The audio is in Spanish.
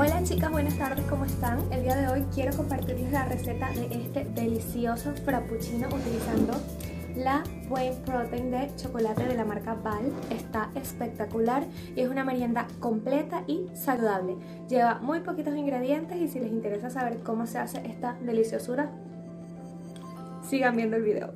Hola chicas, buenas tardes, ¿cómo están? El día de hoy quiero compartirles la receta de este delicioso frappuccino utilizando la Whey Protein de chocolate de la marca Val. Está espectacular y es una merienda completa y saludable. Lleva muy poquitos ingredientes y si les interesa saber cómo se hace esta deliciosura, sigan viendo el video.